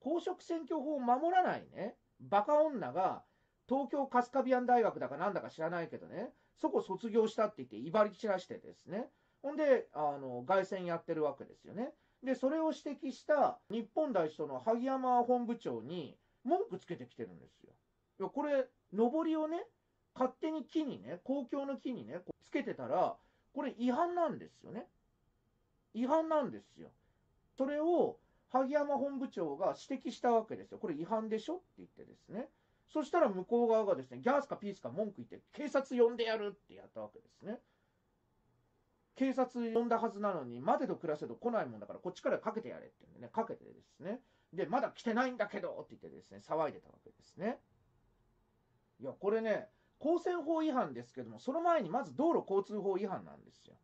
公職選挙法を守らないね、バカ女が、東京カスカビアン大学だかなんだか知らないけどね、そこ卒業したって言って威張り散らしてですね、ほんで、あの、凱旋やってるわけですよね。で、それを指摘した日本代表の萩山本部長に文句つけてきてるんですよ。いや、これ、上りをね、勝手に木にね、公共の木にね、つけてたら、これ違反なんですよね。違反なんですよ。それを萩山本部長が指摘したわけですよ。これ違反でしょ？って言ってですね。そしたら向こう側がですね、ギャースかピースか文句言って、警察呼んでやるってやったわけですね。警察呼んだはずなのに、待てど暮らせど来ないもんだから、こっちからかけてやれって言うんでね、かけてですね。で、まだ来てないんだけどって言ってですね、騒いでたわけですね。いや、これね、公選法違反ですけども、その前にまず道路交通法違反なんですよ。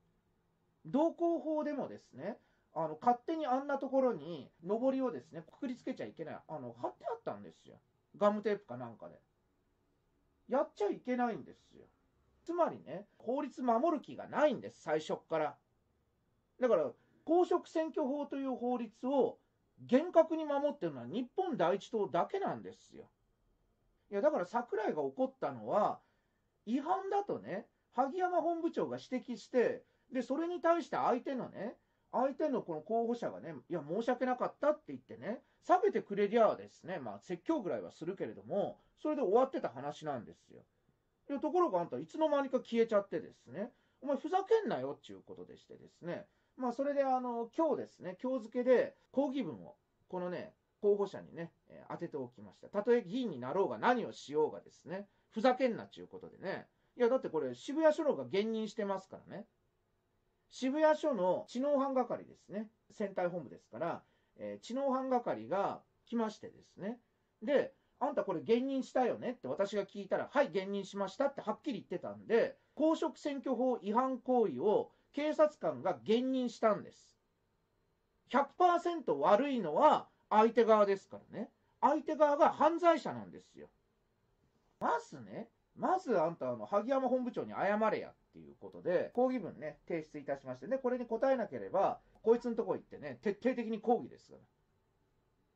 道交法でもですね、あの、勝手にあんなところに、上りをですね、くくりつけちゃいけない。あの、貼ってあったんですよ。ガムテープかなんかで。やっちゃいけないんですよ。つまりね、法律守る気がないんです、最初から。だから、公職選挙法という法律を厳格に守ってるのは日本第一党だけなんですよ。いや、だから桜井が怒ったのは、違反だとね、萩山本部長が指摘して、で、それに対して相手のね、相手のこの候補者がね、いや、申し訳なかったって言ってね、下げてくれりゃあですね、まあ、説教ぐらいはするけれども、それで終わってた話なんですよ。いや、ところがあんたいつの間にか消えちゃってですね、お前ふざけんなよっていうことでしてですね、まあ、それであの、今日ですね、今日付けで抗議文を、このね、候補者にね、え、当てておきました。たとえ議員になろうが何をしようがですね、ふざけんなっていうことでね、いや、だってこれ渋谷署のが現任してますからね。渋谷署の知能班係ですね。選対本部ですから、えー、知能班係が来ましてですね。で、あんたこれ現任したよねって私が聞いたら、はい、現任しましたってはっきり言ってたんで、公職選挙法違反行為を警察官が現任したんです。100%悪いのは相手側ですからね。相手側が犯罪者なんですよ。まずね、まずあんたあの、萩山本部長に謝れやっていうことで、抗議文ね、提出いたしましてね、これに答えなければ、こいつのとこ行ってね、徹底的に抗議ですから。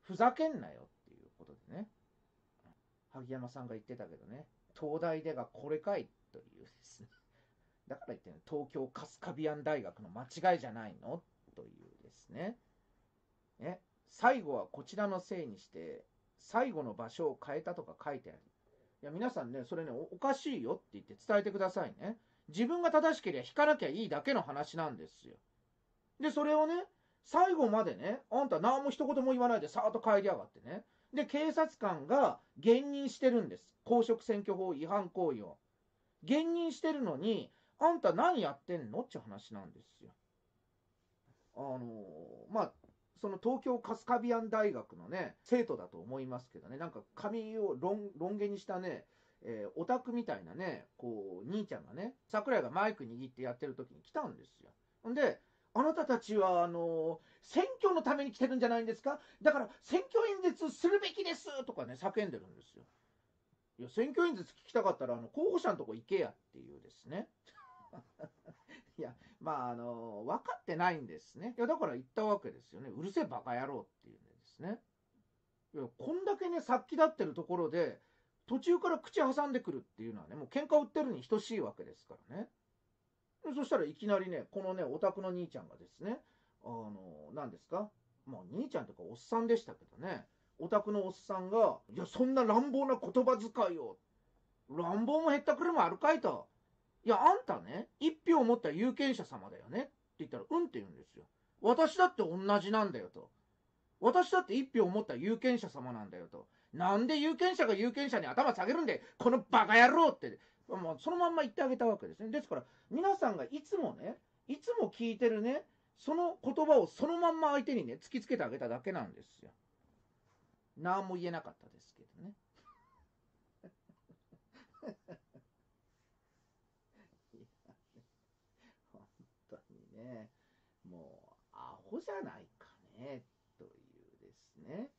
ふざけんなよっていうことでね。萩山さんが言ってたけどね、東大でがこれかいというですね。だから言ってね、東京カスカビアン大学の間違いじゃないのというですね。ね、最後はこちらのせいにして、最後の場所を変えたとか書いてある。いや、皆さんね、それね、おかしいよって言って伝えてくださいね。自分が正しければ引かなきゃいいだけの話なんですよ。で、それをね、最後までね、あんた何も一言も言わないでさーっと帰りやがってね。で、警察官が減任してるんです。公職選挙法違反行為を。減任してるのに、あんた何やってんのって話なんですよ。あのー、まあ、その東京カスカビアン大学のね、生徒だと思いますけどね、なんか髪をロンロン毛にしたね、えー、オタクみたいなね、こう、兄ちゃんがね、桜井がマイク握ってやってる時に来たんですよ。んで、あなたたちは、あの、選挙のために来てるんじゃないんですか？だから、選挙演説するべきですとかね、叫んでるんですよ。いや、選挙演説聞きたかったら、あの、候補者のとこ行けやっていうですね。いや、まあ、あの、分かってないんですね。いや、だから言ったわけですよね。うるせえバカ野郎っていうんですね。いや、こんだけね、殺気立ってるところで、途中から口挟んでくるっていうのはね、もう喧嘩売ってるに等しいわけですからね。そしたらいきなりね、このね、オタクの兄ちゃんがですね、あの、何ですか？まあ、兄ちゃんとかおっさんでしたけどね、オタクのおっさんが、いや、そんな乱暴な言葉遣いを、乱暴も減ったくれもあるかいと。いや、あんたね、一票を持った有権者様だよねって言ったら、うんって言うんですよ。私だって同じなんだよと。私だって一票を持った有権者様なんだよと。なんで有権者が有権者に頭下げるんで、このバカ野郎って、まあ、そのまんま言ってあげたわけですね。ですから、皆さんがいつもね、いつも聞いてるね、その言葉をそのまんま相手にね、突きつけてあげただけなんですよ。何も言えなかったですけどね。本当にね、もう、アホじゃないかね、というですね。